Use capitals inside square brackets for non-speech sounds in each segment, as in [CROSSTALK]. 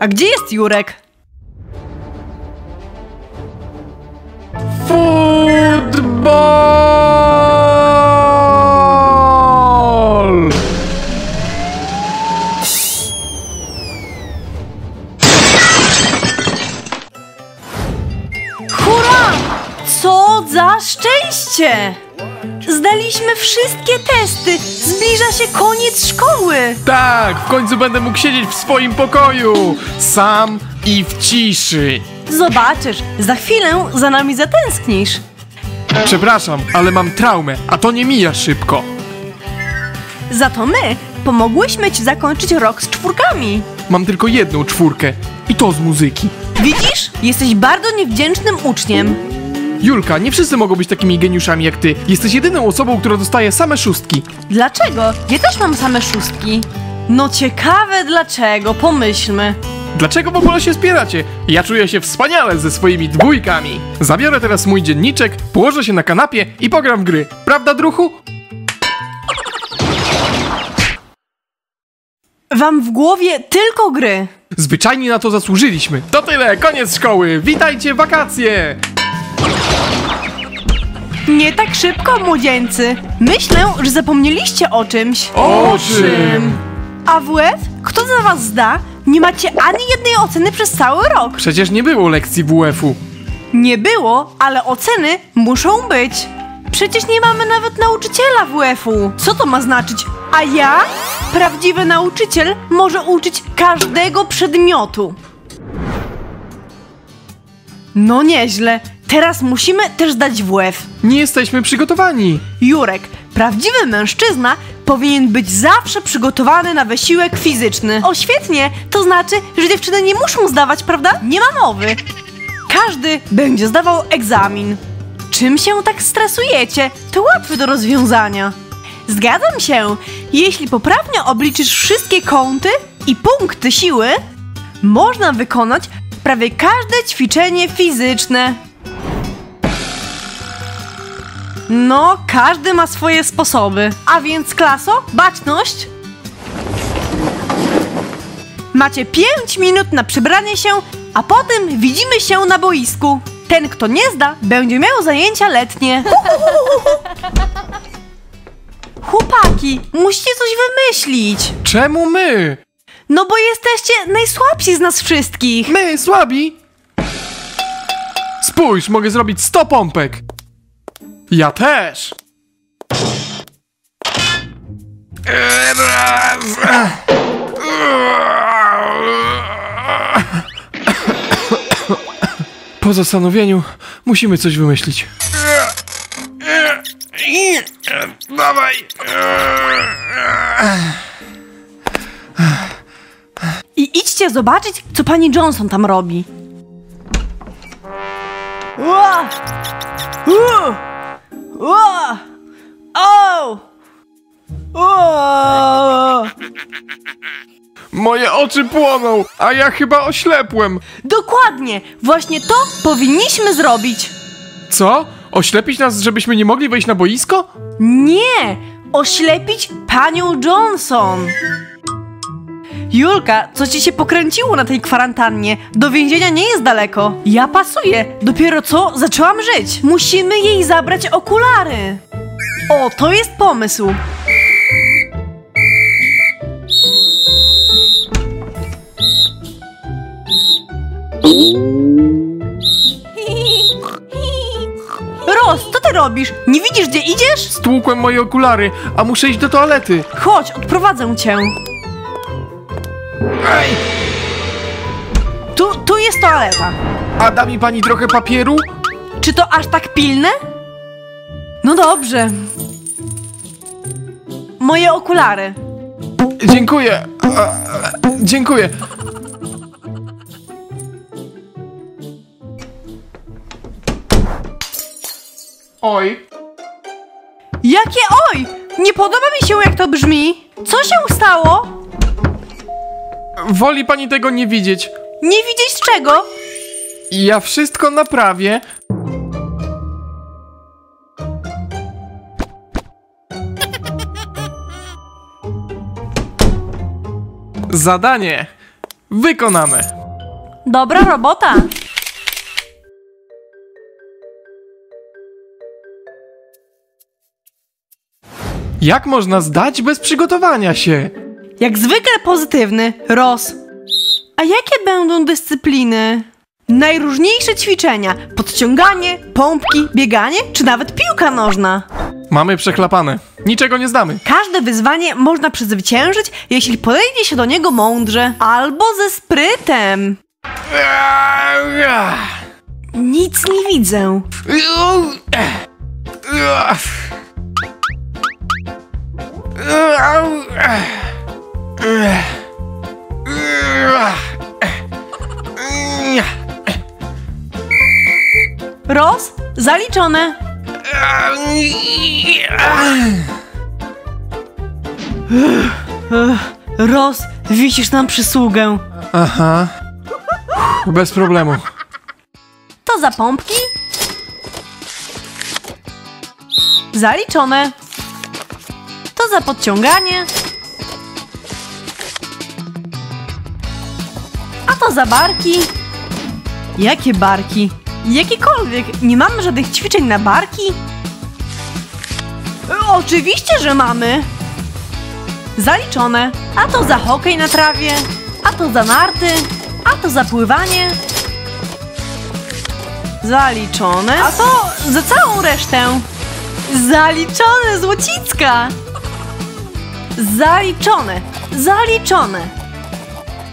A gdzie jest Jurek? Futbol! Hurra! Co za szczęście! Zdaliśmy wszystkie testy! Zbliża się koniec szkoły! Tak, w końcu będę mógł siedzieć w swoim pokoju, sam i w ciszy. Zobaczysz, za chwilę za nami zatęsknisz. Przepraszam, ale mam traumę, a to nie mija szybko. Za to my pomogłyśmy ci zakończyć rok z czwórkami. Mam tylko jedną czwórkę i to z muzyki. Widzisz? Jesteś bardzo niewdzięcznym uczniem. Julka, nie wszyscy mogą być takimi geniuszami jak ty. Jesteś jedyną osobą, która dostaje same szóstki. Dlaczego? Ja też mam same szóstki. No ciekawe dlaczego, pomyślmy. Dlaczego w ogóle się spieracie? Ja czuję się wspaniale ze swoimi dwójkami. Zabiorę teraz mój dzienniczek, położę się na kanapie i pogram w gry. Prawda, druhu? Wam w głowie tylko gry. Zwyczajnie na to zasłużyliśmy. To tyle, koniec szkoły. Witajcie, wakacje! Nie tak szybko, młodzieńcy. Myślę, że zapomnieliście o czymś. O czym? A WF? Kto za was zda? Nie macie ani jednej oceny przez cały rok. Przecież nie było lekcji WF-u. Nie było, ale oceny muszą być. Przecież nie mamy nawet nauczyciela WF-u. Co to ma znaczyć? A ja? Prawdziwy nauczyciel może uczyć każdego przedmiotu. No nieźle. Teraz musimy też zdać WF. Nie jesteśmy przygotowani. Jurek, prawdziwy mężczyzna powinien być zawsze przygotowany na wysiłek fizyczny. O świetnie, to znaczy, że dziewczyny nie muszą zdawać, prawda? Nie ma mowy. Każdy będzie zdawał egzamin. Czym się tak stresujecie? To łatwe do rozwiązania. Zgadzam się. Jeśli poprawnie obliczysz wszystkie kąty i punkty siły, można wykonać prawie każde ćwiczenie fizyczne. No, każdy ma swoje sposoby. A więc, klaso, baczność! Macie 5 minut na przebranie się, a potem widzimy się na boisku. Ten, kto nie zda, będzie miał zajęcia letnie. [LAUGHS] Chłopaki, musicie coś wymyślić. Czemu my? No bo jesteście najsłabsi z nas wszystkich. My, słabi? Spójrz, mogę zrobić 100 pompek. Ja też. Po zastanowieniu musimy coś wymyślić. Dawaj. I idźcie zobaczyć, co pani Johnson tam robi. Ua! Ua! O! O! Moje oczy płoną, a ja chyba oślepłem. Dokładnie! Właśnie to powinniśmy zrobić! Co? Oślepić nas, żebyśmy nie mogli wejść na boisko? Nie! Oślepić panią Johnson! Julka, co ci się pokręciło na tej kwarantannie? Do więzienia nie jest daleko. Ja pasuję. Dopiero co zaczęłam żyć. Musimy jej zabrać okulary. O, to jest pomysł. Ros, co ty robisz? Nie widzisz, gdzie idziesz? Stłukłem moje okulary, a muszę iść do toalety. Chodź, odprowadzę cię. Ej! Tu, tu jest toaleta. A da mi pani trochę papieru? Czy to aż tak pilne? No dobrze. Moje okulary. Dziękuję. A, dziękuję. Oj. Jakie oj! Nie podoba mi się, jak to brzmi. Co się stało? Woli pani tego nie widzieć. Nie widzieć czego? Ja wszystko naprawię. Zadanie. Wykonane. Dobra robota. Jak można zdać bez przygotowania się? Jak zwykle pozytywny, Ros. A jakie będą dyscypliny? Najróżniejsze ćwiczenia: podciąganie, pompki, bieganie, czy nawet piłka nożna. Mamy przechlapane. Niczego nie zdamy. Każde wyzwanie można przezwyciężyć, jeśli podejdzie się do niego mądrze albo ze sprytem. Nic nie widzę. Ros, zaliczone. Ros, wisisz nam przysługę. Aha. Bez problemu. To za pompki? Zaliczone. To za podciąganie. To za barki. Jakie barki? Jakiekolwiek. Nie mamy żadnych ćwiczeń na barki? E, Oczywiście, że mamy. Zaliczone. A to za hokej na trawie. A to za narty. A to za pływanie. Zaliczone. A to za całą resztę. Zaliczone, Złocicka. Zaliczone, zaliczone.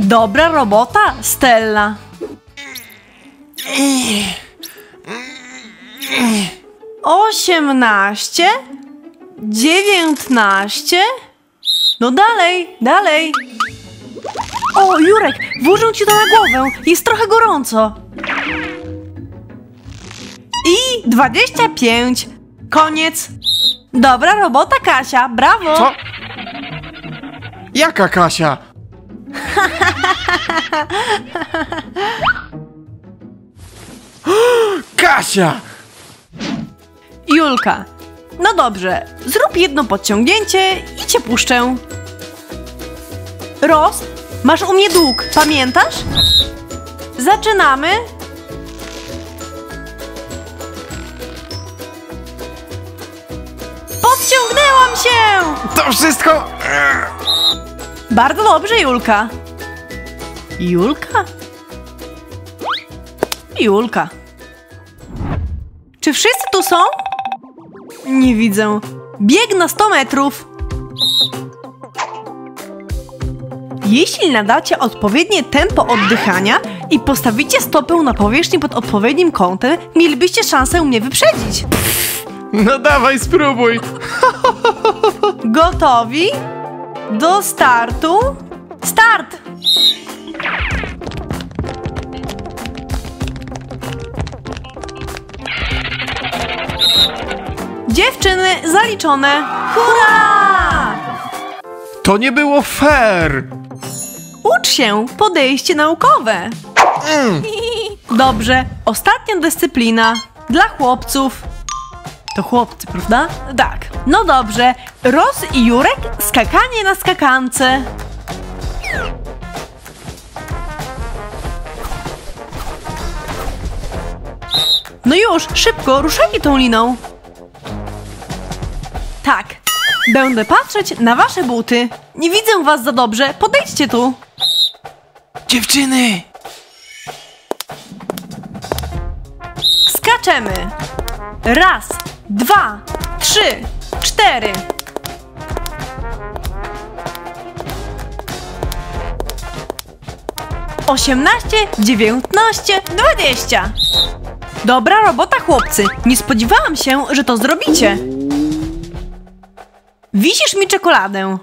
Dobra robota, Stella. Osiemnaście, dziewiętnaście. No dalej, dalej. O, Jurek, włożę ci to na głowę. Jest trochę gorąco. I 25. Koniec. Dobra robota, Kasia. Brawo. Co? Jaka Kasia? [LAUGHS] Kasia! Julka. No dobrze, zrób jedno podciągnięcie i cię puszczę. Ros, masz u mnie dług, pamiętasz? Zaczynamy. Podciągnęłam się! To wszystko? Bardzo dobrze, Julka. Julka? Julka. Czy wszyscy tu są? Nie widzę. Bieg na 100 metrów. Jeśli nadacie odpowiednie tempo oddychania i postawicie stopę na powierzchni pod odpowiednim kątem, mielibyście szansę mnie wyprzedzić. No dawaj, spróbuj. Gotowi? Do startu? Start! Dziewczyny, zaliczone! Hurra! To nie było fair. Ucz się, podejście naukowe. Dobrze, ostatnia dyscyplina. Dla chłopców. To chłopcy, prawda? Tak. No dobrze, Ros i Jurek skakanie na skakance. No już, szybko, ruszajcie tą liną. Tak. Będę patrzeć na wasze buty. Nie widzę was za dobrze. Podejdźcie tu. Dziewczyny! Skaczemy. Raz, dwa, trzy, cztery. Osiemnaście, dziewiętnaście, dwadzieścia. Dobra robota, chłopcy. Nie spodziewałam się, że to zrobicie. Wisisz mi czekoladę.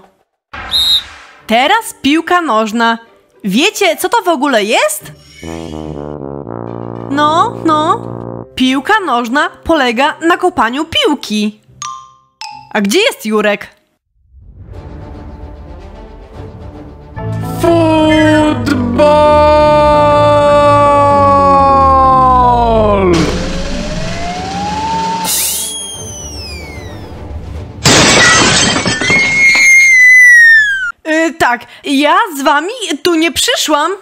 Teraz piłka nożna. Wiecie, co to w ogóle jest? No, no. Piłka nożna polega na kopaniu piłki. A gdzie jest Jurek? Wami tu nie przyszłam.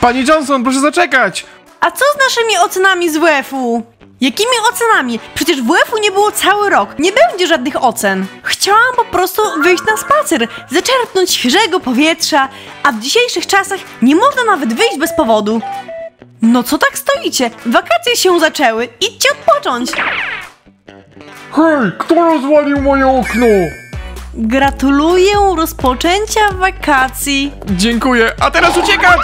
Pani Johnson, proszę zaczekać! A co z naszymi ocenami z WF-u? Jakimi ocenami? Przecież WF-u nie było cały rok. Nie będzie żadnych ocen. Chciałam po prostu wyjść na spacer, zaczerpnąć świeżego powietrza, a w dzisiejszych czasach nie można nawet wyjść bez powodu. No co tak stoicie? Wakacje się zaczęły. Idźcie odpocząć. Hej, kto rozwalił moje okno? Gratuluję rozpoczęcia wakacji. Dziękuję, a teraz uciekać!